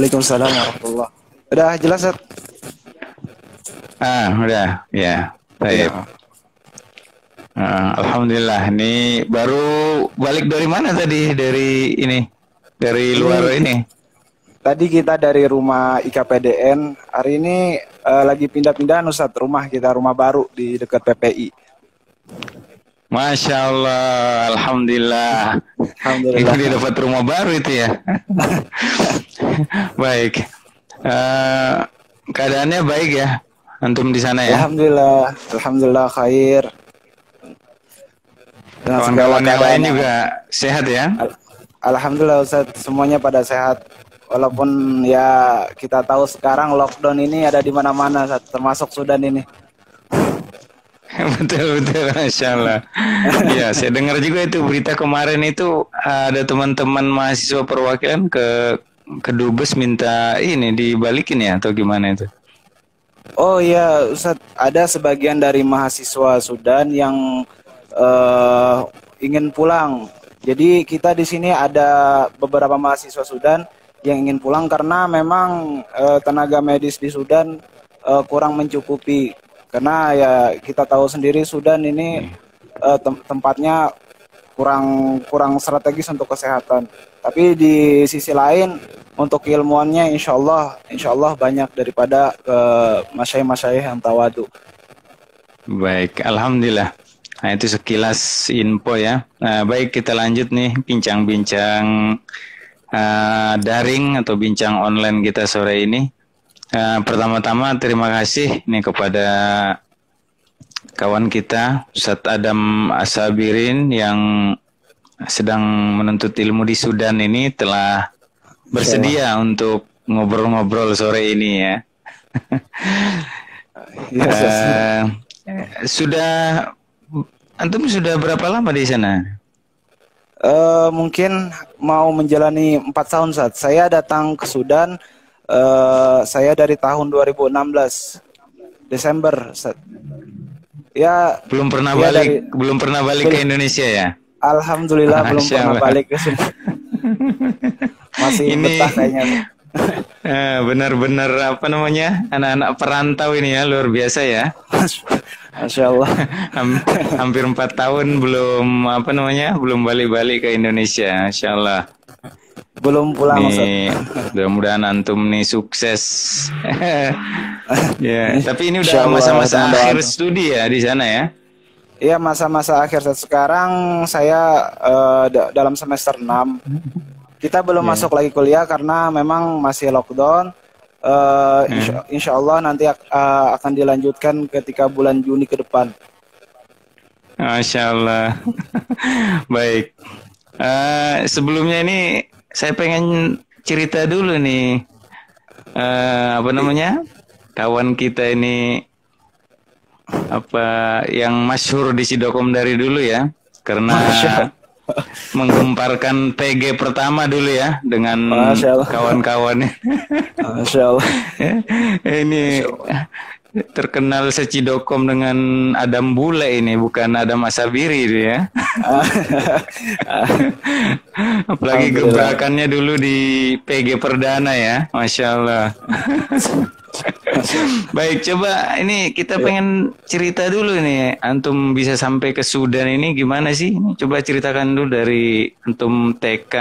Waalaikumsalam warahmatullah. Udah jelas, Ustaz? Ah, udah. Ya. Baik. Ya. Ah, Alhamdulillah. Ini baru balik dari mana tadi? Dari ini. Dari luar ini. Tadi kita dari rumah IKPDN, hari ini eh, lagi pindah-pindah Ustaz rumah kita, rumah baru di dekat PPI. Masya Allah, Alhamdulillah. Alhamdulillah. Ini dapat rumah baru itu ya. baik. Eh, keadaannya baik ya, antum di sana ya. Alhamdulillah, alhamdulillah khair. Dengan Kawan-kawan yang lain juga sehat ya. Al- Alhamdulillah Ustaz, semuanya pada sehat. Walaupun ya kita tahu sekarang lockdown ini ada di mana-mana, termasuk Sudan ini. betul betul, masya Allah. ya, saya dengar juga itu berita kemarin itu ada teman-teman mahasiswa perwakilan ke ke dubes minta ini dibalikin ya atau gimana itu? Oh iya, Ustaz, ada sebagian dari mahasiswa Sudan yang eh, ingin pulang. Jadi kita di sini ada beberapa mahasiswa Sudan yang ingin pulang karena memang eh, tenaga medis di Sudan eh, kurang mencukupi. Karena ya kita tahu sendiri Sudan ini eh, tem- tempatnya kurang kurang strategis untuk kesehatan. Tapi di sisi lain untuk ilmuannya insya Allah insya Allah banyak daripada ke masyayikh-masyayikh yang tawadu. Baik, alhamdulillah. Nah, itu sekilas info ya. Nah, baik kita lanjut nih bincang-bincang eh, daring atau bincang online kita sore ini. Eh, pertama-tama terima kasih nih kepada kawan kita Ustadz Adam Asabirin yang sedang menuntut ilmu di Sudan ini telah bersedia untuk ngobrol-ngobrol sore ini ya. Ya. Eh, sudah antum sudah berapa lama di sana? Eh, mungkin mau menjalani empat tahun saat saya datang ke Sudan. Eh, saya dari tahun 2016 Desember. Ya, Belum pernah Iya, balik, dari- belum pernah balik ke Indonesia ya? alhamdulillah belum Masya pernah balik ke sini. Masih Ini- betah kayaknya. Eh, Benar-benar apa namanya anak-anak perantau ini ya luar biasa ya. Masya Allah. Ham- hampir empat tahun belum apa namanya belum balik-balik ke Indonesia, Masya Allah. Belum pulang. Nih, mudah-mudahan antum nih sukses. ya, tapi ini Insya udah masa-masa akhir studi ya di sana ya. Iya masa-masa akhir sekarang saya da- dalam semester 6 kita belum Iya. masuk lagi kuliah karena memang masih lockdown. Eh, Hmm. insya, insya Allah nanti ak- eh, akan dilanjutkan ketika bulan Juni ke depan. Masya Allah. Baik. Eh, sebelumnya ini saya pengen cerita dulu nih. Eh, apa namanya? Kawan kita ini apa yang masyhur di Sidokom dari dulu ya. Karena menggemparkan PG pertama dulu ya dengan Masya Allah. kawan-kawannya. Masya Allah. ini terkenal secidokom dengan Adam Bule ini bukan Adam Asabiri itu ya. Apalagi gebrakannya dulu di PG Perdana ya, masya Allah. Baik, coba ini kita pengen cerita dulu nih, antum bisa sampai ke Sudan ini gimana sih? Coba ceritakan dulu dari antum TK,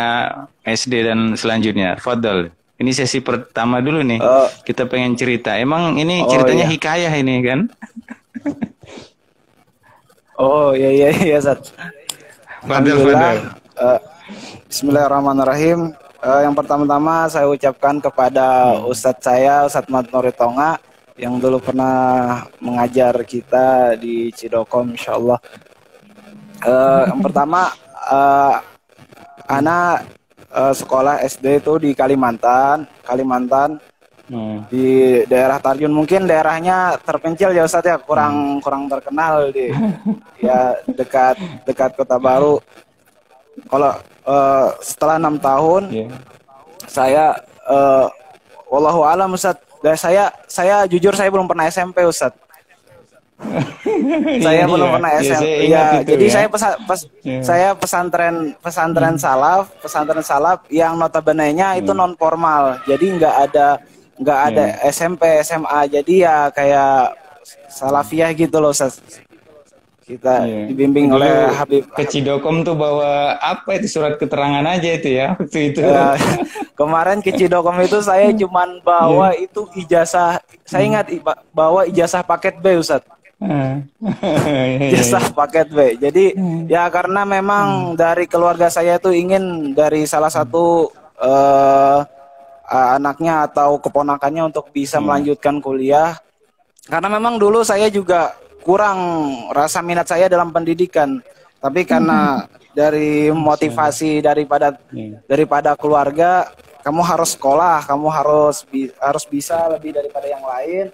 SD dan selanjutnya. Fadal. Ini sesi pertama dulu nih. Eh, Kita pengen cerita. Emang ini Oh, ceritanya iya. hikayah ini kan? oh iya iya iya Alhamdulillah. Fadal. Eh, Bismillahirrahmanirrahim. Eh, yang pertama-tama saya ucapkan kepada Ustadz saya, Ustadz Mat Tonga, yang dulu pernah mengajar kita di Cidokom, insya Allah. Eh, yang pertama, eh, anak eh, sekolah SD itu di Kalimantan, Kalimantan Hmm. di daerah Tarjun mungkin daerahnya terpencil ya Ustadz ya kurang kurang terkenal di ya dekat dekat Kota Baru. Kalau eh, setelah enam tahun Iya. saya eh wallahu alam Ustadz. Dan saya saya jujur saya belum pernah SMP Ustadz. Saya belum iya. pernah SMP. Ya, ya jadi ya. saya pesa, pes, ya. saya pesantren pesantren hmm. salaf, pesantren salaf yang notabene-nya hmm. itu non formal. Jadi nggak ada nggak ada ya. SMP, SMA. Jadi ya kayak salafiyah gitu loh, kita iya. dibimbing Dulu oleh Habib ke Cidokom tuh bawa apa itu surat keterangan aja itu ya waktu itu ya, kemarin ke Cidokom itu saya cuman bawa itu ijazah saya ingat bawa ijazah paket B Ustaz ah. ijazah paket B jadi hmm. ya karena memang hmm. dari keluarga saya itu ingin dari salah satu uh, anaknya atau keponakannya untuk bisa hmm. melanjutkan kuliah karena memang dulu saya juga kurang rasa minat saya dalam pendidikan. Tapi karena dari motivasi daripada iya. daripada keluarga, kamu harus sekolah, kamu harus harus bisa lebih daripada yang lain.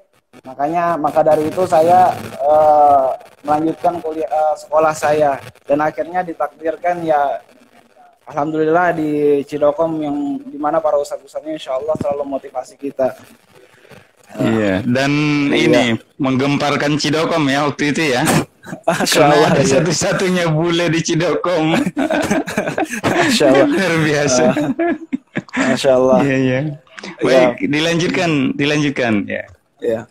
Makanya maka dari itu saya uh, melanjutkan kuliah uh, sekolah saya dan akhirnya ditakdirkan ya Alhamdulillah di Cidokom yang di mana para ustadz-ustadznya insya Allah selalu motivasi kita. Iya, dan iya. ini menggemparkan Cidokom ya waktu itu ya. Karena ada iya. satu-satunya bule di Cidokom. Masya Allah. Luar biasa. Uh, Masya Allah. Iya, iya. Baik, ya. dilanjutkan, dilanjutkan ya. Iya.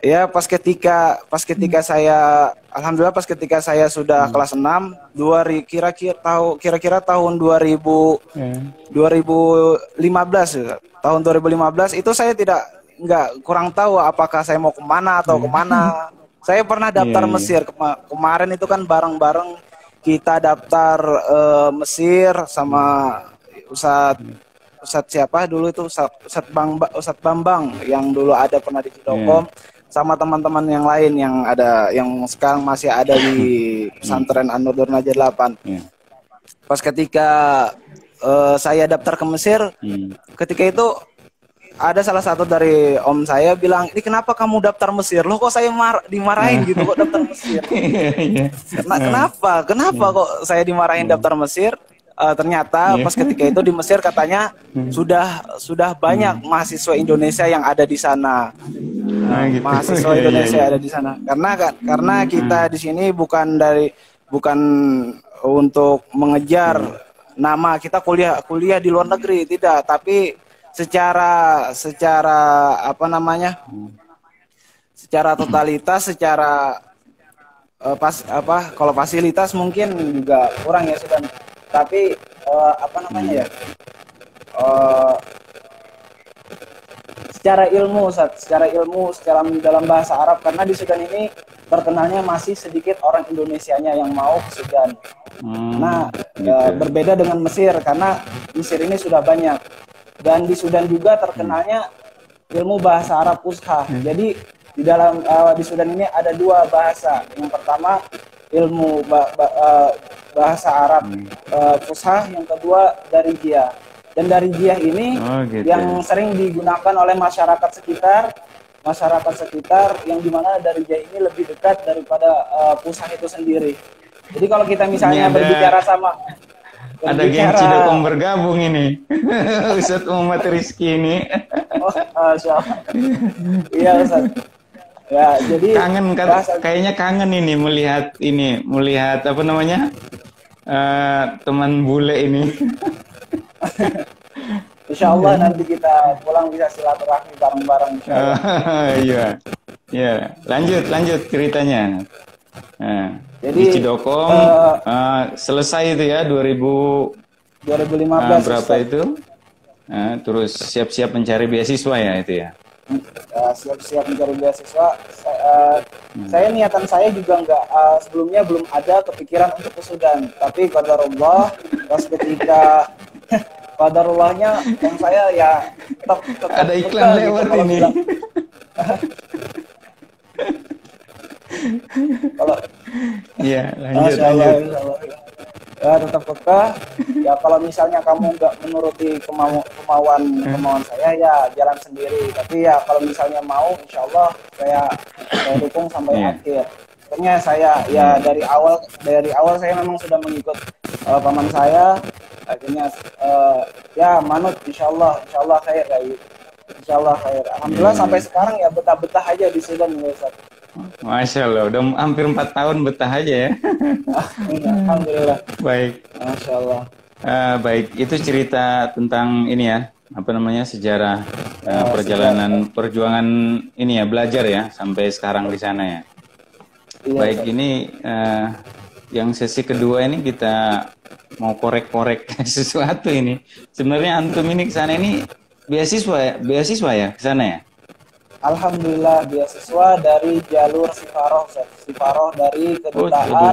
Ya, pas ketika pas ketika saya alhamdulillah pas ketika saya sudah hmm. kelas 6, dua kira-kira tahu kira-kira tahun 2000 yeah. 2015 tahun 2015 itu saya tidak nggak kurang tahu apakah saya mau ke mana atau hmm. ke mana. saya pernah daftar yeah, iya. Mesir Kema kemarin itu kan bareng-bareng kita daftar uh, Mesir sama Ustad Ustad siapa dulu itu Ustad, Ustad Bang Ustad Bambang yang dulu ada pernah di Cidokom yeah. Sama teman-teman yang lain yang ada yang sekarang masih ada di pesantren Anur Durnaja 8. Yeah. Pas ketika uh, saya daftar ke Mesir, hmm. ketika itu ada salah satu dari om saya bilang, ini kenapa kamu daftar Mesir? Loh kok saya mar dimarahin gitu kok daftar Mesir? Nah, kenapa? Kenapa kok saya dimarahin daftar Mesir? Uh, ternyata pas ketika itu di Mesir katanya hmm. sudah sudah banyak hmm. mahasiswa Indonesia yang ada di sana. Nah, gitu. Mahasiswa Indonesia ada di sana. Karena karena hmm. kita di sini bukan dari bukan untuk mengejar nama kita kuliah kuliah di luar negeri tidak, tapi secara secara apa namanya secara totalitas secara uh, pas apa kalau fasilitas mungkin juga kurang ya sudah tapi uh, apa namanya ya uh, secara ilmu secara ilmu secara dalam bahasa Arab karena di Sudan ini terkenalnya masih sedikit orang Indonesianya yang mau ke Sudan. Hmm, nah, gitu. uh, berbeda dengan Mesir karena Mesir ini sudah banyak dan di Sudan juga terkenalnya ilmu bahasa Arab Fusha. Hmm. Jadi di dalam uh, di Sudan ini ada dua bahasa. Yang pertama ilmu ba ba uh, bahasa Arab hmm. uh, yang kedua dari dia. Dan dari dia ini oh, gitu. yang sering digunakan oleh masyarakat sekitar, masyarakat sekitar yang di mana dari dia ini lebih dekat daripada uh, Fusha itu sendiri. Jadi kalau kita misalnya berbicara sama ada geng Cidokong bergabung ini. Ustadz Muhammad Rizky ini. oh, Iya Ustadz. Ya, jadi kangen kan, kayaknya kangen ini melihat ini, melihat apa namanya? Uh, teman bule ini. Insya Allah nanti kita pulang bisa silaturahmi bareng-bareng. iya, iya. Lanjut, lanjut ceritanya. Nah. Jadi di Cidokom uh, uh, selesai itu ya 2000 2015 uh, berapa itu? Uh, terus siap-siap mencari beasiswa ya itu ya. Siap-siap mencari beasiswa. Saya, uh, hmm. saya niatan saya juga enggak uh, sebelumnya belum ada kepikiran untuk ke Sudan, tapi pada Allah pas ketika Allahnya yang saya ya tetap, tetap ada iklan gitu, lewat ini. kalau iya lanjut lanjut ya tetap peka ya kalau misalnya kamu nggak menuruti kemau kemauan hmm. kemauan saya ya jalan sendiri tapi ya kalau misalnya mau insya Allah saya saya dukung sampai yeah. akhir Akhirnya saya ya hmm. dari awal dari awal saya memang sudah mengikut uh, paman saya akhirnya uh, ya manut insya Allah insya Allah khair ya insya Allah khair alhamdulillah yeah. sampai sekarang ya betah-betah aja di Sudan ya Ustaz Masya Allah, udah hampir empat tahun betah aja ya. Alhamdulillah. Baik. Masya Allah. Uh, baik, itu cerita tentang ini ya, apa namanya sejarah uh, perjalanan sejarah. perjuangan ini ya belajar ya sampai sekarang di sana ya. Iya, baik, ini uh, yang sesi kedua ini kita mau korek-korek sesuatu ini. Sebenarnya antum ini ke sana ini beasiswa ya, beasiswa ya ke sana ya? Alhamdulillah beasiswa dari jalur Sifaroh, Sifaroh dari kedutaan. Oh,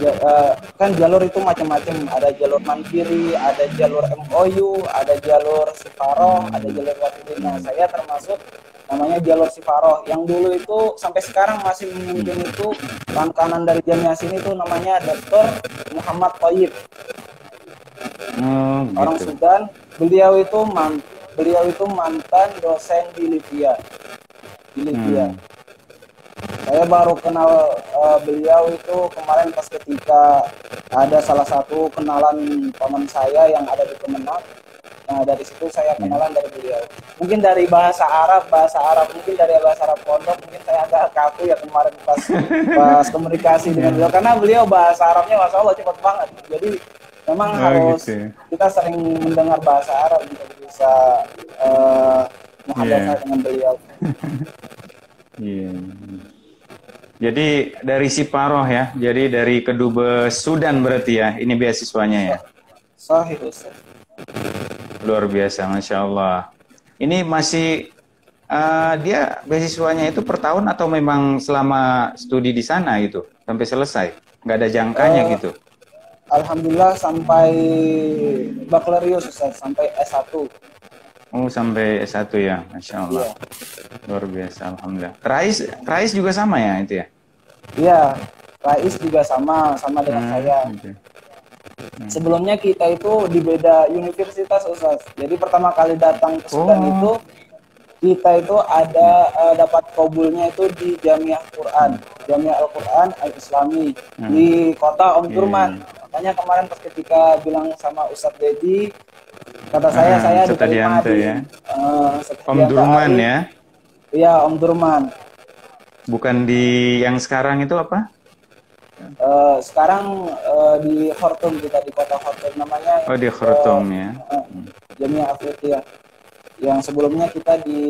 ja, uh, kan jalur itu macam-macam, ada jalur mandiri, ada jalur MOU, ada jalur Sifaroh, ada jalur Watidina. Saya termasuk namanya jalur Sifaroh yang dulu itu sampai sekarang masih memimpin itu kanan dari Jamiah sini itu namanya Dr. Muhammad Toyib. Hmm, Orang gitu. Sudan, beliau itu mantu beliau itu mantan dosen di Libya. Di Libya. Hmm. saya baru kenal uh, beliau itu kemarin pas ketika ada salah satu kenalan paman saya yang ada di Kemenang. Nah dari situ saya hmm. kenalan dari beliau. Mungkin dari bahasa Arab bahasa Arab mungkin dari bahasa Arab pondok mungkin saya agak kaku ya kemarin pas pas komunikasi dengan beliau. Karena beliau bahasa Arabnya masya Allah cepat banget. Jadi memang oh, harus gitu. Ya. kita sering mendengar bahasa Arab gitu bisa uh, yeah. dengan beliau. yeah. Jadi dari Siparoh ya, jadi dari Kedubes Sudan berarti ya, ini beasiswanya ya? Sahih Ustaz. Luar biasa, Masya Allah. Ini masih, uh, dia beasiswanya itu per tahun atau memang selama studi di sana gitu, sampai selesai? Nggak ada jangkanya uh, gitu? Alhamdulillah sampai bakalorius Ustaz, sampai S1. Oh, sampai S1 ya, Masya Allah. Iya. Luar biasa, Alhamdulillah. Rais, Rais juga sama ya itu ya? Iya, Rais juga sama, sama dengan hmm, saya. Okay. Hmm. Sebelumnya kita itu di beda universitas Ustaz. Jadi pertama kali datang ke Sudan oh. itu kita itu ada uh, dapat kabulnya itu di Jamiah Quran, Jamiah Al-Quran Al-Islami hmm. di kota Om Durman. Yeah. Makanya kemarin pas ketika bilang sama Ustadz Dedi, kata saya ah, saya diterima di ya. Uh, Om Durman ya? Iya Om Durman. Bukan di yang sekarang itu apa? Uh, sekarang uh, di Hortum kita di kota Hortum namanya. Oh di Hortum uh, ya. Uh, Jamiah Afrika. Yang sebelumnya kita di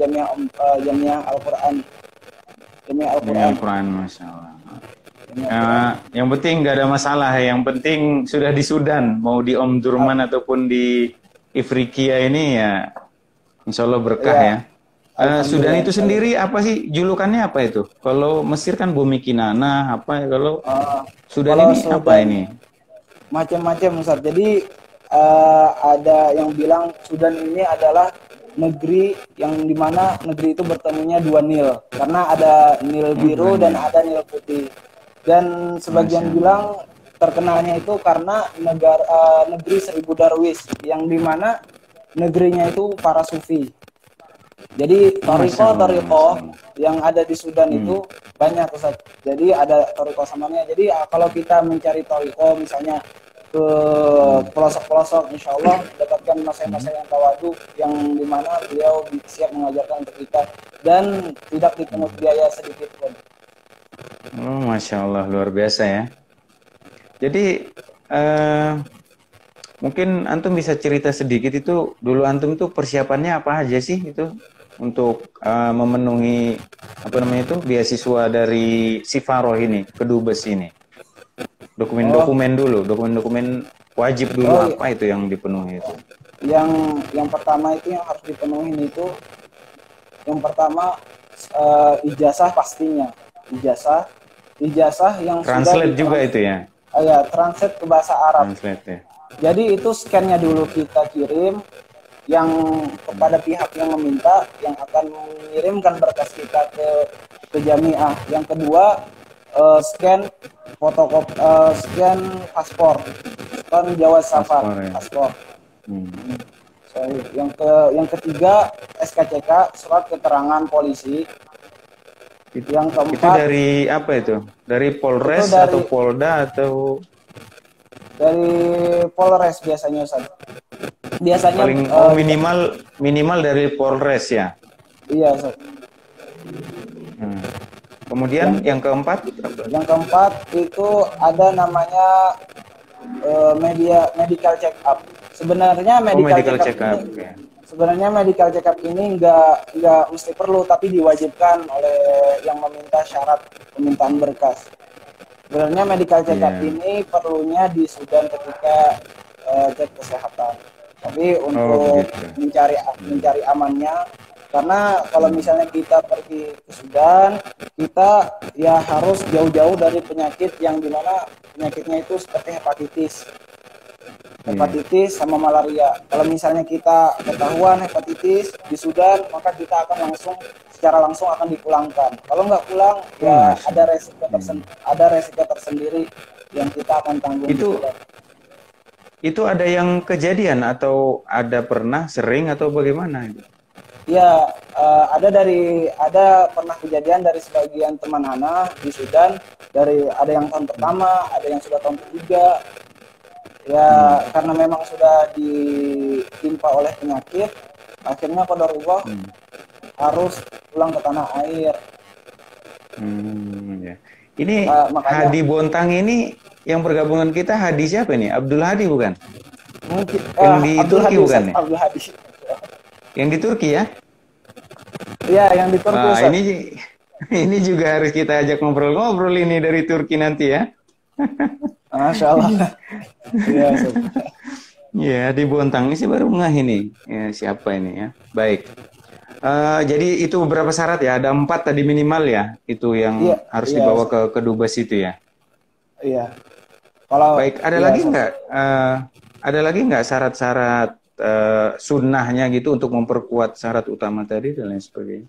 Jamiah uh, Jamiah Al-Quran. Jamiah Al-Quran. Al-Quran, Masya Allah. Uh, yang penting nggak ada masalah. Yang penting sudah di Sudan, mau di Om Durman ataupun di Ifriqiya ini ya, Insya Allah berkah ya. ya. Uh, Sudan itu sendiri apa sih julukannya apa itu? Kalau Mesir kan bumi Kinana, apa ya? Kalau uh, Sudan kalau ini Sudan, apa ini? Macam-macam Ustaz. Jadi uh, ada yang bilang Sudan ini adalah negeri yang di mana negeri itu bertemunya dua Nil karena ada Nil biru hmm, dan ada Nil putih dan sebagian Masya. bilang terkenalnya itu karena negara uh, negeri seribu darwis yang di mana negerinya itu para sufi jadi toriko toriko yang ada di Sudan hmm. itu banyak Ustaz. Jadi ada toriko samanya. Jadi uh, kalau kita mencari toriko misalnya ke pelosok-pelosok, insya Allah mendapatkan masa-masa yang tawadu yang di mana beliau siap mengajarkan untuk kita dan tidak dipungut biaya sedikit pun. Oh, masya Allah luar biasa ya. Jadi uh, mungkin antum bisa cerita sedikit itu dulu antum itu persiapannya apa aja sih itu untuk uh, memenuhi apa namanya itu beasiswa dari Sifaroh ini, kedubes ini. Dokumen-dokumen oh. dulu, dokumen-dokumen wajib dulu oh, apa itu yang dipenuhi itu? Yang yang pertama itu yang harus dipenuhi itu yang pertama uh, ijazah pastinya, ijazah ijazah yang translate sudah juga itu ya uh, ya translate ke bahasa Arab translate ya. jadi itu scannya dulu kita kirim yang kepada pihak yang meminta yang akan mengirimkan berkas kita ke ke jamiah yang kedua uh, scan fotokop uh, scan paspor scan Jawa Safar paspor, ya. paspor. Hmm. So, yang ke yang ketiga SKCK surat keterangan polisi itu, yang keempat itu dari apa itu? Dari Polres itu dari, atau Polda atau dari Polres biasanya Ustaz. Biasanya paling uh, minimal minimal dari Polres ya. Iya Ustaz. Hmm. Kemudian yang, yang keempat? Yang keempat itu ada namanya uh, media medical check up. Sebenarnya medical, oh, medical check up, check up. Ini, okay. Sebenarnya medical check up ini nggak nggak mesti perlu tapi diwajibkan oleh yang meminta syarat permintaan berkas. Sebenarnya medical check up yeah. ini perlunya di Sudan ketika uh, cek kesehatan. Tapi oh, untuk oh, mencari mencari amannya karena kalau misalnya kita pergi ke Sudan kita ya harus jauh-jauh dari penyakit yang di mana penyakitnya itu seperti hepatitis. Hepatitis sama malaria. Kalau misalnya kita ketahuan hepatitis di Sudan maka kita akan langsung secara langsung akan dipulangkan. Kalau nggak pulang ya oh, ada resiko tersen ada resiko tersendiri yang kita akan tanggung itu itu ada yang kejadian atau ada pernah sering atau bagaimana Ya, uh, ada dari ada pernah kejadian dari sebagian teman Hana di Sudan dari ada yang tahun pertama, ada yang sudah tahun ketiga. Ya, hmm. karena memang sudah ditimpa oleh penyakit, akhirnya pada Allah hmm. harus pulang ke tanah air. Hmm, ya. Ini uh, makanya, Hadi Bontang ini yang bergabungan kita Hadi siapa nih? Abdul Hadi bukan? Mungkin yang uh, di Abdul Turki Hadi, bukan nih? Abdul Hadi. Yang di Turki ya? Iya, yang di Turki. Nah, ini ini juga harus kita ajak ngobrol-ngobrol ini dari Turki nanti ya. Masya Allah. Iya, ya, di Bontang ini sih baru ngah ini. Ya, siapa ini ya? Baik. Uh, jadi itu beberapa syarat ya? Ada empat tadi minimal ya? Itu yang iya, harus iya, dibawa ke ke dubes itu ya? Iya. Kalau baik, ada iya, lagi nggak? Uh, ada lagi nggak syarat-syarat uh, sunnahnya gitu untuk memperkuat syarat utama tadi dan lain sebagainya?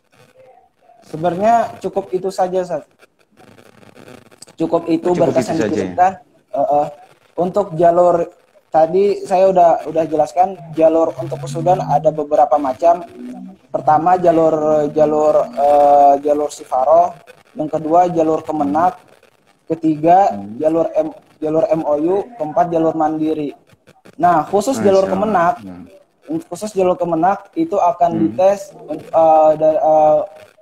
Sebenarnya cukup itu saja, Sat. Cukup itu cukup berkas yang dikirimkan. Ya? Uh, uh, untuk jalur tadi saya udah udah jelaskan jalur untuk ke Sudan ada beberapa macam. Pertama jalur jalur uh, jalur Sifaro, yang kedua jalur Kemenak, ketiga hmm. jalur M, jalur MOU, keempat jalur Mandiri. Nah, khusus Masya jalur Kemenak, hmm. khusus jalur Kemenak itu akan hmm. dites uh, da, uh,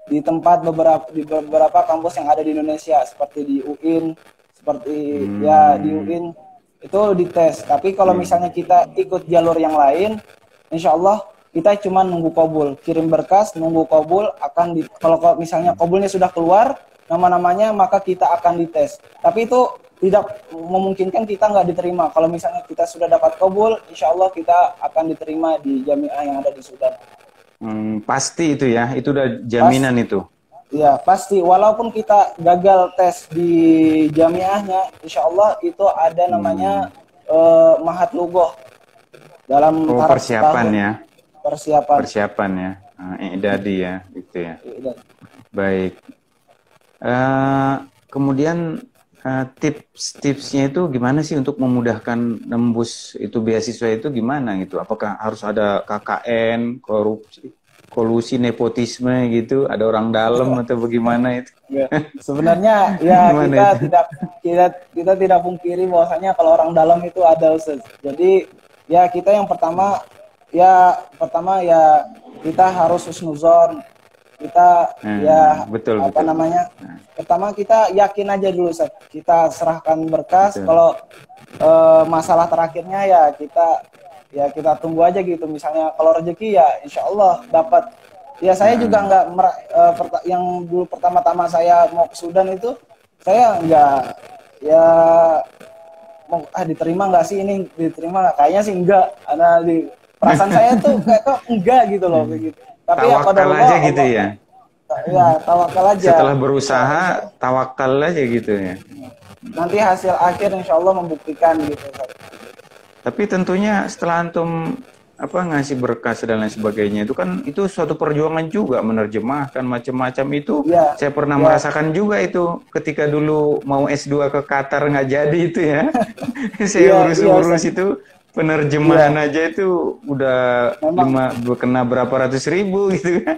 di tempat beberapa di beberapa kampus yang ada di Indonesia seperti di UIN, seperti hmm. ya di UIN itu dites. Tapi kalau hmm. misalnya kita ikut jalur yang lain, insya Allah kita cuma nunggu kobul, kirim berkas, nunggu kobul akan di kalau misalnya kobulnya sudah keluar nama-namanya maka kita akan dites. Tapi itu tidak memungkinkan kita nggak diterima. Kalau misalnya kita sudah dapat kabul, insya Allah kita akan diterima di jamiah yang ada di Sudan. Hmm, pasti itu ya, itu udah jaminan pasti, itu. Ya pasti. Walaupun kita gagal tes di jamiahnya, insya Allah itu ada namanya hmm. uh, mahat lugoh dalam oh, persiapan ya. Persiapan. Persiapan ya. Uh, idadi ya, itu ya. Baik. Uh, kemudian uh, tips-tipsnya itu gimana sih untuk memudahkan nembus itu beasiswa itu gimana gitu? Apakah harus ada KKN, korupsi, kolusi, nepotisme gitu? Ada orang dalam atau bagaimana itu? Ya, sebenarnya ya kita itu? tidak kita kita tidak pungkiri bahwasanya kalau orang dalam itu ada Ustaz. Jadi ya kita yang pertama ya pertama ya kita harus husnuzon kita hmm, ya betul, apa betul. namanya hmm. pertama kita yakin aja dulu Seth. kita serahkan berkas betul. kalau e, masalah terakhirnya ya kita ya kita tunggu aja gitu misalnya kalau rezeki ya insya Allah dapat ya saya hmm. juga nggak e, yang dulu pertama-tama saya mau ke Sudan itu saya nggak ya mau ah diterima nggak sih ini diterima nggak kayaknya sih enggak ada di perasaan saya tuh kayak kok enggak gitu loh kayak gitu tapi ya tawakal ya aja gitu ya. Ya, tawakal aja. Setelah berusaha, tawakal aja gitu ya. Nanti hasil akhir insya Allah membuktikan gitu. Tapi tentunya setelah antum apa ngasih berkas dan lain sebagainya itu kan itu suatu perjuangan juga menerjemahkan macam-macam itu. Ya, saya pernah ya. merasakan juga itu ketika dulu mau S2 ke Qatar nggak jadi itu ya. Saya urus-urus ya, itu penerjemahan ya. aja itu udah lima kena berapa ratus ribu gitu kan.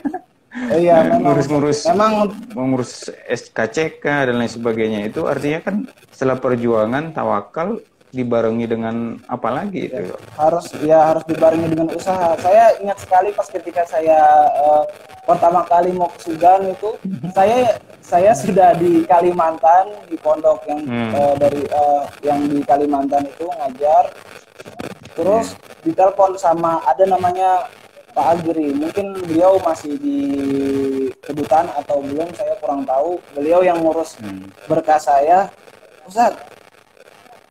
Iya memang. Ngurus-ngurus memang. mengurus SKCK dan lain sebagainya. Itu artinya kan setelah perjuangan tawakal dibarengi dengan apa lagi itu harus ya harus dibarengi dengan usaha saya ingat sekali pas ketika saya uh, pertama kali mau ke Sudan itu saya saya sudah di Kalimantan di pondok yang hmm. uh, dari uh, yang di Kalimantan itu ngajar. Terus yeah. ditelepon sama ada namanya Pak Agri. Mungkin beliau masih di kedutaan atau belum, saya kurang tahu. Beliau yang ngurus hmm. berkas saya. Ustaz,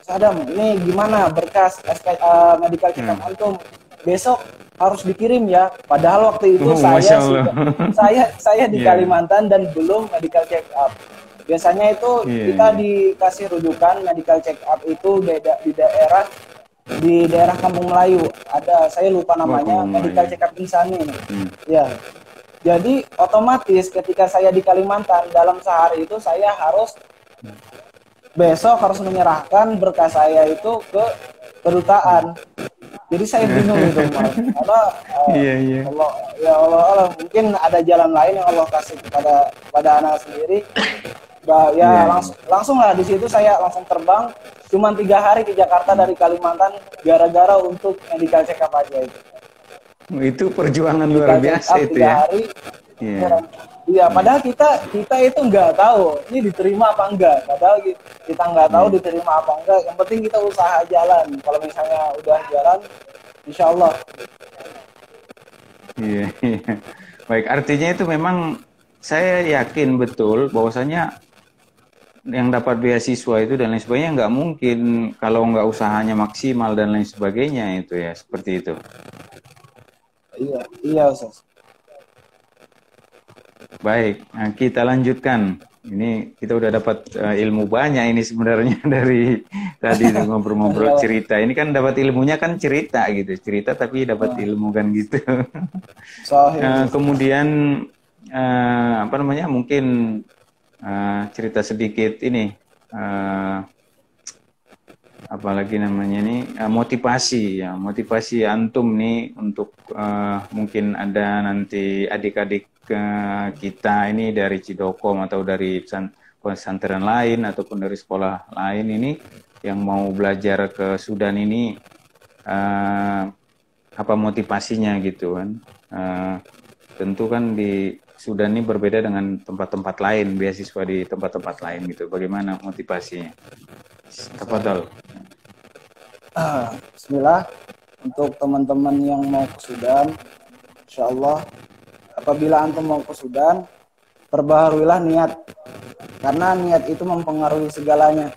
Sadam, ini gimana berkas SK, uh, medical check up hmm. antum? Besok harus dikirim ya. Padahal waktu itu oh, saya sudah, saya saya di yeah. Kalimantan dan belum medical check up. Biasanya itu yeah. kita dikasih rujukan medical check up itu beda di daerah di daerah Kampung Melayu. Ada saya lupa namanya oh, medical check up insani. Hmm. Ya. Jadi otomatis ketika saya di Kalimantan dalam sehari itu saya harus besok harus menyerahkan berkas saya itu ke kedutaan. Jadi saya bingung mas. Karena uh, iya, iya. Allah ya Allah, Allah mungkin ada jalan lain yang Allah kasih kepada pada anak sendiri. Bah, ya yeah. langsung langsung lah di situ saya langsung terbang. Cuma tiga hari ke Jakarta dari Kalimantan gara-gara untuk medical check up aja itu. Itu perjuangan luar biasa itu ya. hari, yeah. Iya, padahal kita kita itu nggak tahu ini diterima apa enggak. Padahal kita nggak tahu hmm. diterima apa enggak. Yang penting kita usaha jalan. Kalau misalnya udah jalan, insya Allah. Iya, iya. Baik, artinya itu memang saya yakin betul bahwasanya yang dapat beasiswa itu dan lain sebagainya nggak mungkin kalau nggak usahanya maksimal dan lain sebagainya itu ya seperti itu. Iya, iya Ustaz. Baik, nah kita lanjutkan. Ini kita udah dapat uh, ilmu banyak ini sebenarnya dari tadi ngobrol-ngobrol cerita. Ini kan dapat ilmunya kan cerita gitu, cerita tapi dapat ilmu kan gitu. uh, kemudian uh, apa namanya? Mungkin uh, cerita sedikit ini. Uh, apalagi namanya ini uh, motivasi ya motivasi antum nih untuk uh, mungkin ada nanti adik-adik ke kita ini dari Cidokom atau dari pesantren lain ataupun dari sekolah lain ini yang mau belajar ke Sudan ini uh, apa motivasinya gitu kan? Uh, tentu kan di Sudan ini berbeda dengan tempat-tempat lain beasiswa di tempat-tempat lain gitu. Bagaimana motivasinya? Tafadhol uh, Bismillah. Untuk teman-teman yang mau ke Sudan Insya Allah apabila antum mau ke Sudan, perbaharuilah niat. Karena niat itu mempengaruhi segalanya.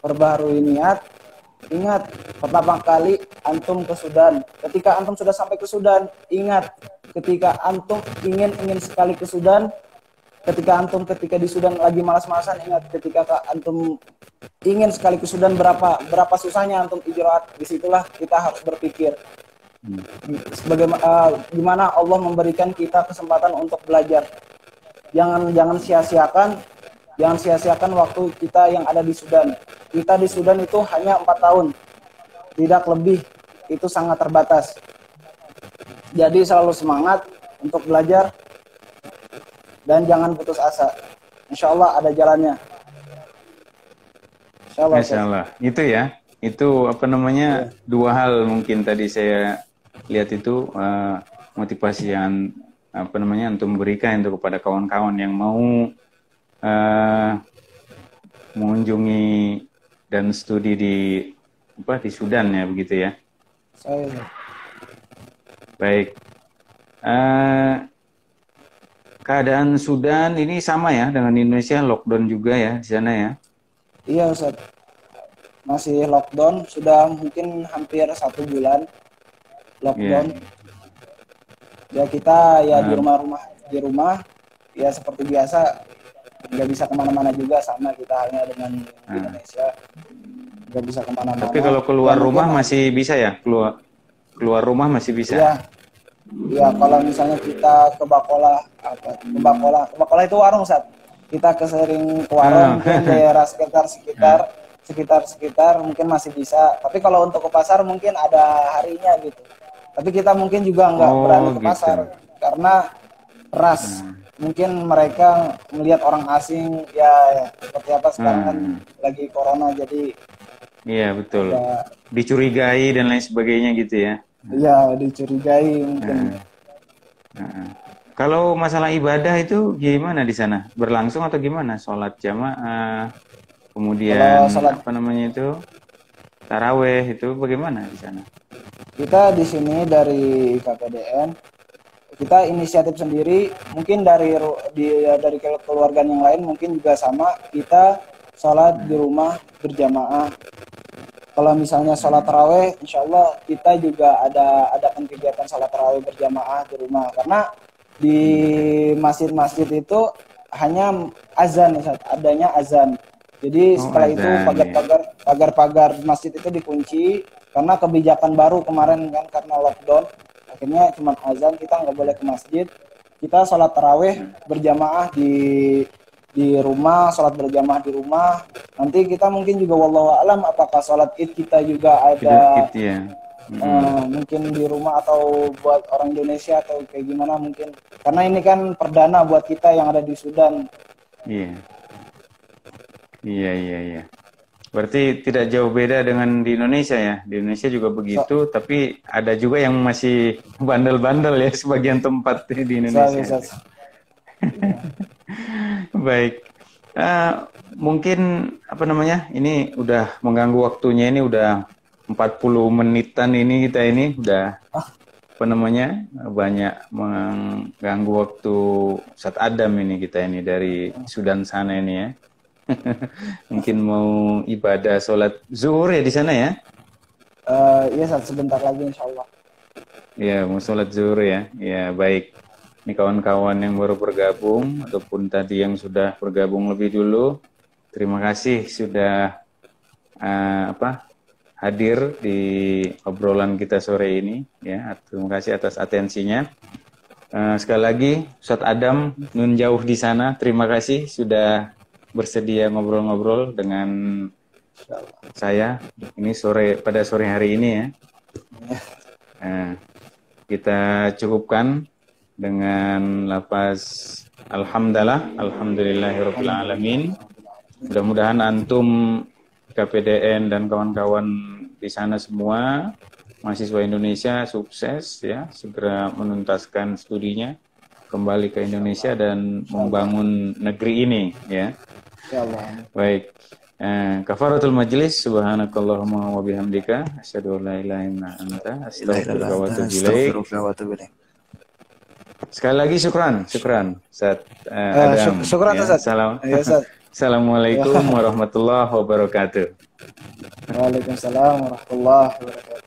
Perbaharui niat, ingat pertama kali antum ke Sudan. Ketika antum sudah sampai ke Sudan, ingat ketika antum ingin ingin sekali ke Sudan, ketika antum ketika di Sudan lagi malas-malasan, ingat ketika antum ingin sekali ke Sudan berapa berapa susahnya antum ijraat, di situlah kita harus berpikir Sebagaimana uh, gimana Allah memberikan kita kesempatan untuk belajar. Jangan jangan sia-siakan jangan sia-siakan waktu kita yang ada di Sudan. Kita di Sudan itu hanya empat tahun, tidak lebih. Itu sangat terbatas. Jadi selalu semangat untuk belajar dan jangan putus asa. Insya Allah ada jalannya. Insya Allah. Insya Allah. Itu ya. Itu apa namanya? Ya. Dua hal mungkin tadi saya lihat itu uh, motivasi yang apa namanya untuk memberikan itu kepada kawan-kawan yang mau uh, mengunjungi dan studi di apa di Sudan ya begitu ya. Saya. Baik. Uh, keadaan Sudan ini sama ya dengan Indonesia lockdown juga ya di sana ya? Iya Ustaz. Masih lockdown sudah mungkin hampir satu bulan lockdown. Yeah. Ya kita ya di rumah-rumah di rumah ya seperti biasa nggak bisa ke mana-mana juga sama kita hanya dengan hmm. Indonesia nggak bisa ke mana-mana. Tapi kalau keluar ya, rumah masih bisa ya keluar keluar rumah masih bisa. Ya, ya kalau misalnya kita ke Bakola apa ke Bakola ke Bakola itu warung saat kita kesering ke warung ah. daerah sekitar sekitar hmm. sekitar sekitar mungkin masih bisa. Tapi kalau untuk ke pasar mungkin ada harinya gitu. Tapi kita mungkin juga nggak oh, berani ke gitu. pasar karena ras. Hmm. Mungkin mereka melihat orang asing ya, ya seperti apa sekarang kan hmm. kan lagi corona jadi Iya betul. Ya, Dicurigai dan lain sebagainya gitu ya. Iya dicurigai mungkin. Hmm. Uh, kalau masalah ibadah itu gimana di sana? Berlangsung atau gimana? Sholat jamaah, kemudian sholat, apa namanya itu taraweh itu bagaimana di sana? Kita di sini dari KPDN kita inisiatif sendiri mungkin dari di, dari keluarga yang lain mungkin juga sama. Kita sholat di rumah berjamaah. Kalau misalnya sholat taraweh insya Allah kita juga ada ada kegiatan sholat taraweh berjamaah di rumah. Karena di masjid-masjid itu hanya azan adanya azan jadi oh, setelah itu iya. pagar-pagar pagar-pagar masjid itu dikunci karena kebijakan baru kemarin kan karena lockdown akhirnya cuma azan kita nggak boleh ke masjid kita sholat taraweh berjamaah di di rumah sholat berjamaah di rumah nanti kita mungkin juga wallahu alam apakah sholat id kita juga ada id, ya. hmm. uh, mungkin di rumah atau buat orang Indonesia atau kayak gimana mungkin karena ini kan perdana buat kita yang ada di Sudan iya iya iya iya Berarti tidak jauh beda dengan di Indonesia ya. Di Indonesia juga begitu, so, tapi ada juga yang masih bandel-bandel ya sebagian tempat di Indonesia. So, so, so. Baik. Uh, mungkin apa namanya? Ini udah mengganggu waktunya ini udah 40 menitan ini kita ini udah ah. apa namanya? banyak mengganggu waktu saat Adam ini kita ini dari Sudan sana ini ya. Mungkin mau ibadah sholat zuhur ya di sana ya? Uh, iya, sebentar lagi insya Allah. Ya, mau sholat zuhur ya. Ya, baik. Ini kawan-kawan yang baru bergabung ataupun tadi yang sudah bergabung lebih dulu, terima kasih sudah uh, apa hadir di obrolan kita sore ini. Ya, terima kasih atas atensinya. Uh, sekali lagi, Ustaz Adam nun jauh di sana, terima kasih sudah bersedia ngobrol-ngobrol dengan saya ini sore pada sore hari ini ya. Nah, kita cukupkan dengan lapas Alhamdulillah, Alhamdulillahirabbil alamin. Mudah-mudahan antum KPDN dan kawan-kawan di sana semua mahasiswa Indonesia sukses ya, segera menuntaskan studinya, kembali ke Indonesia dan membangun negeri ini ya. Ya Allah. Baik. Eh, kafaratul majlis subhanakallahumma wa bihamdika asyhadu an la ilaha illa anta astaghfiruka wa atubu ilaik. Sekali lagi syukran, syukran. Ustaz uh, Adam. Uh, syukran ya, Salam. Ya, Assalamualaikum warahmatullahi wabarakatuh. Waalaikumsalam warahmatullahi wabarakatuh.